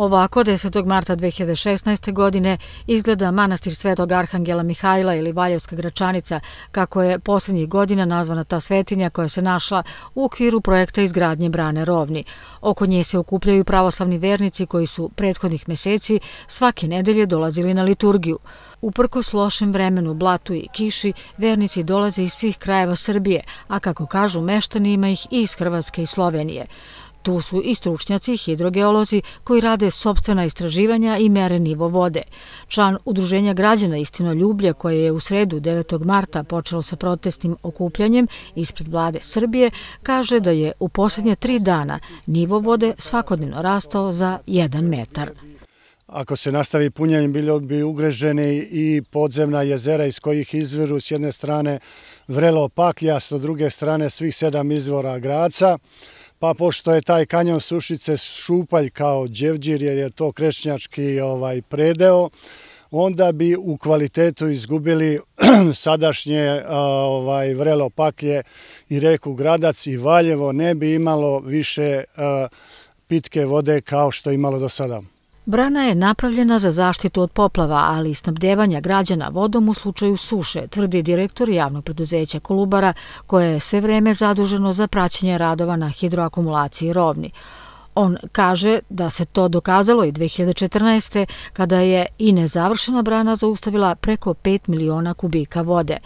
Ovako, 10. marta 2016. godine izgleda manastir Svetog Arhangela Mihajla ili Valjevska gračanica, kako je posljednjih godina nazvana ta svetinja koja se našla u okviru projekta izgradnje brane Rovni. Oko nje se okupljaju pravoslavni vernici koji su prethodnih meseci svake nedelje dolazili na liturgiju. Uprkos lošem vremenu, blatu i kiši, vernici dolaze iz svih krajeva Srbije, a kako kažu meštani ima ih i iz Hrvatske i Slovenije. Tu su i stručnjaci, hidrogeolozi koji rade sobstvena istraživanja i mere nivo vode. Član Udruženja građana Istino Ljublje koje je u sredu 9. marta počelo sa protestnim okupljanjem ispred vlade Srbije kaže da je u posljednje tri dana nivo vode svakodnevno rastao za jedan metar. Ako se nastavi punjenje, bilo bi ugreženi i podzemna jezera iz kojih izviru s jedne strane vrelo paklja, s druge strane svih sedam izvora graca pa pošto je taj kanjon Sušice šupalj kao Đevđir jer je to krešnjački ovaj, predeo, onda bi u kvalitetu izgubili sadašnje ovaj, vrelo paklje i reku Gradac i Valjevo ne bi imalo više pitke vode kao što imalo do sada. Brana je napravljena za zaštitu od poplava, ali i snabdevanja građana vodom u slučaju suše, tvrdi direktor javnog preduzeća Kolubara, koje je sve vreme zaduženo za praćenje radova na hidroakumulaciji rovni. On kaže da se to dokazalo i 2014. kada je i nezavršena brana zaustavila preko 5 miliona kubika vode.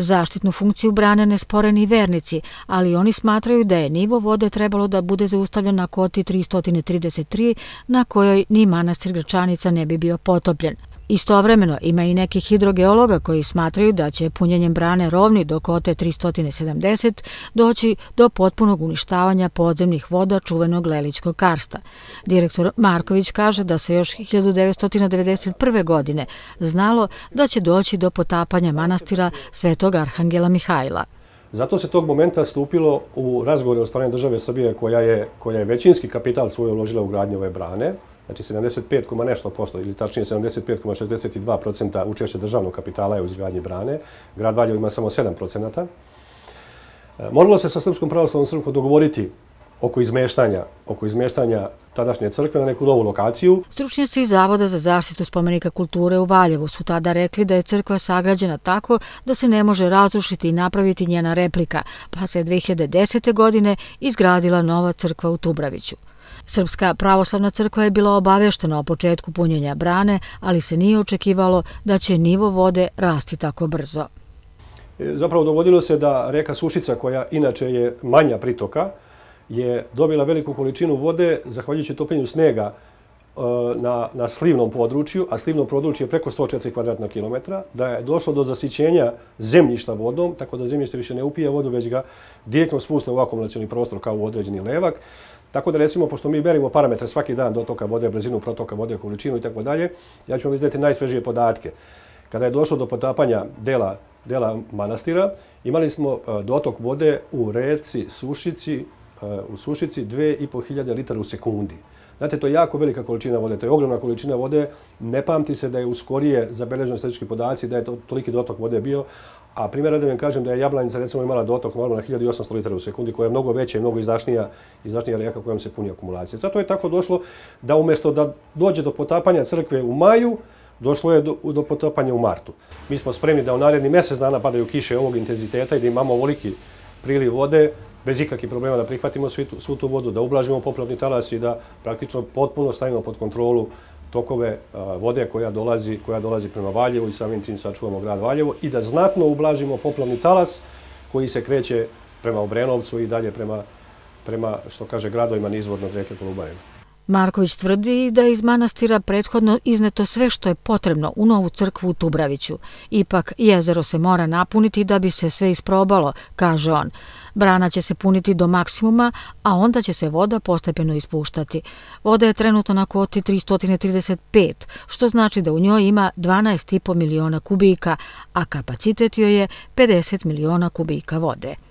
Zaštitnu funkciju brane nesporeni vernici, ali oni smatraju da je nivo vode trebalo da bude zaustavljen na koti 333, na kojoj ni manastir Gračanica ne bi bio potopljen. Istovremeno ima i nekih hidrogeologa koji smatraju da će punjenjem brane rovni do kote 370 doći do potpunog uništavanja podzemnih voda čuvenog Lelićkog karsta. Direktor Marković kaže da se još 1991. godine znalo da će doći do potapanja manastira Svetog Arhangela Mihajla. Zato se tog momenta stupilo u razgovore o strane države Srbije koja je, koja je većinski kapital svoj uložila u gradnju ove brane, znači 75, nešto posto, ili tačnije 75,62 procenta učešća državnog kapitala je u izgradnji brane. Grad Valjevo ima samo 7 procenata. E, moralo se sa Srpskom pravoslavnom crkvom dogovoriti oko izmeštanja, oko izmeštanja tadašnje crkve na neku novu lokaciju. Stručnjaci Zavoda za zaštitu spomenika kulture u Valjevu su tada rekli da je crkva sagrađena tako da se ne može razrušiti i napraviti njena replika, pa se 2010. godine izgradila nova crkva u Tubraviću. Srpska pravoslavna crkva je bila obaveštena o početku punjenja brane, ali se nije očekivalo da će nivo vode rasti tako brzo. E, zapravo dogodilo se da reka Sušica, koja inače je manja pritoka, je dobila veliku količinu vode zahvaljujući topljenju snega E, na, na slivnom području, a slivno područje je preko 104 kvadratna kilometra, da je došlo do zasićenja zemljišta vodom, tako da zemljište više ne upije vodu, već ga direktno spuste u akumulacioni prostor kao u određeni levak. Tako da recimo, pošto mi berimo parametre svaki dan dotoka vode, brzinu protoka vode, količinu i tako dalje, ja ću vam izdati najsvežije podatke. Kada je došlo do potapanja dela, dela manastira, imali smo e, dotok vode u reci Sušici, e, u Sušici 2500 litara u sekundi. Znate, to je jako velika količina vode, to je ogromna količina vode. Ne pamti se da je u skorije zabeleženo statički podaci da je to, toliki dotok vode bio. A primjer da vam kažem da je Jablanica recimo imala dotok normalno na 1800 litara u sekundi koja je mnogo veća i mnogo izdašnija, izdašnija rijeka kojom se puni akumulacija. Zato je tako došlo da umjesto da dođe do potapanja crkve u maju, došlo je do, do potapanja u martu. Mi smo spremni da u naredni mjesec dana padaju kiše ovog intenziteta i da imamo ovoliki priliv vode, bez ikakvih problema da prihvatimo svu, svu tu vodu, da ublažimo poplavni talas i da praktično potpuno stavimo pod kontrolu tokove vode koja dolazi, koja dolazi prema Valjevu i samim tim sačuvamo grad Valjevo i da znatno ublažimo poplavni talas koji se kreće prema Obrenovcu i dalje prema, prema što kaže, gradovima nizvodnog reke Kolubarina. Marković tvrdi da je iz manastira prethodno izneto sve što je potrebno u novu crkvu u Tubraviću. Ipak jezero se mora napuniti da bi se sve isprobalo, kaže on. Brana će se puniti do maksimuma, a onda će se voda postepeno ispuštati. Voda je trenutno na koti 335, što znači da u njoj ima 12,5 miliona kubika, a kapacitet joj je 50 miliona kubika vode.